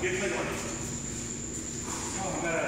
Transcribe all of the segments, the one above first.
get play one. Oh,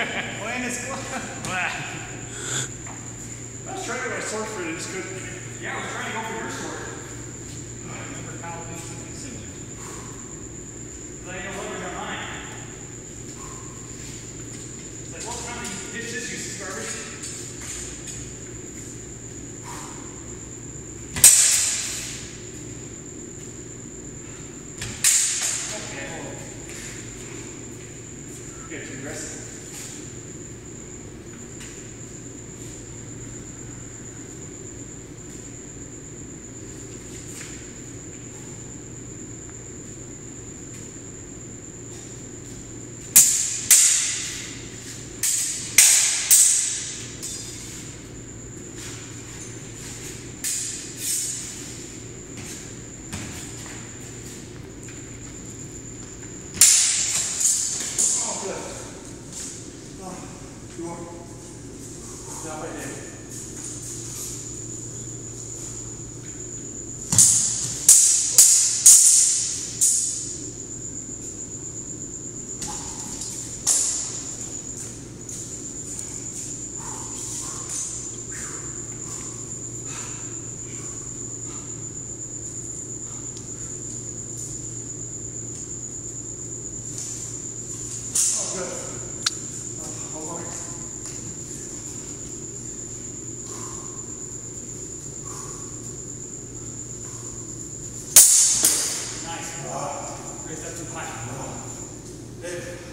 When is I was trying to get my sword for it, I just couldn't. Yeah, I was trying to go for your sword. Remember Kyle Lee something similar. But I know what was on mine. It's like, what's wrong with you? Ditch this useless garbage. Okay, hold on. Get aggressive. やばいね。Hi.